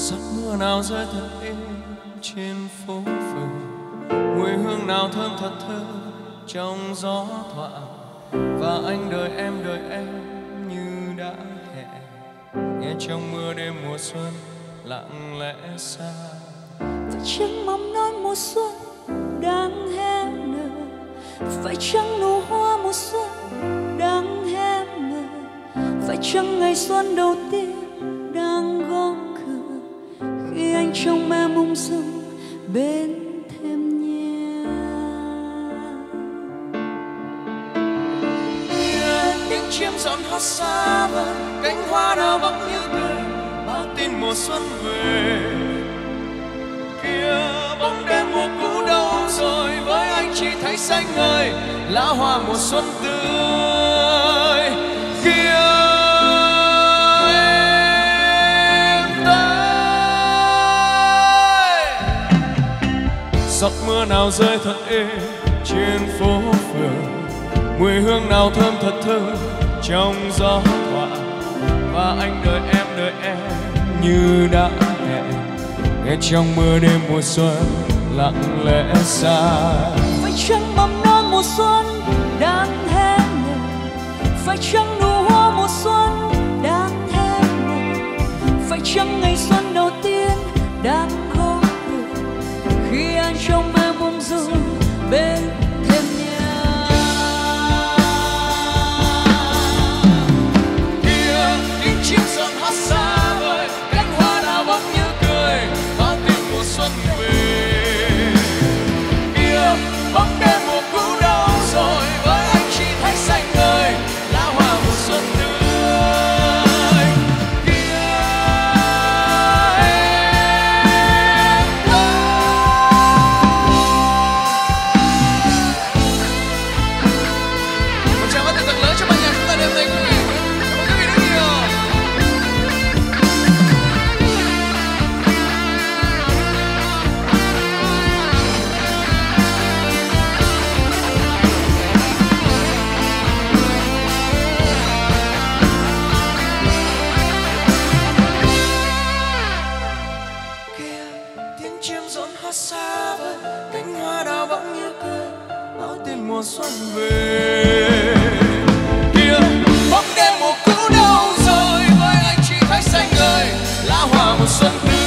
giọt mưa nào rơi thật êm trên phố phường? Mùi hương nào thơm thật thơ trong gió thoảng và anh đợi em đợi em như đã hẹn. Nghe trong mưa đêm mùa xuân lặng lẽ xa. Phải chăng mong non mùa xuân đang hé nở phải chăng nụ hoa mùa xuân đang hé nở phải chăng ngày xuân đầu tiên anh trong mơ mông dung bên thêm nhà tiếng chim giòn hót xa vời, cánh hoa đào bóng như cười bao tin mùa xuân về. Kia bóng đêm mùa cũ đâu rồi, với anh chỉ thấy xanh ngời lá hoa mùa xuân tươi. Giọt mưa nào rơi thật êm trên phố phường. Mùi hương nào thơm thật thơm trong gió thoảng và anh đợi em đợi em như đã hẹn. Nghe trong mưa đêm mùa xuân lặng lẽ xa. Phải chăng mầm non mùa xuân đang hé nở phải chăng nụ hoa mùa xuân đang hé nở phải chăng ngày chim xa vời, cánh hoa đào bỗng như cười báo tin mùa xuân về. Kia bóng đêm mùa cũ đâu rồi, với anh chỉ thấy xanh ơi, lá hoa mùa xuân tươi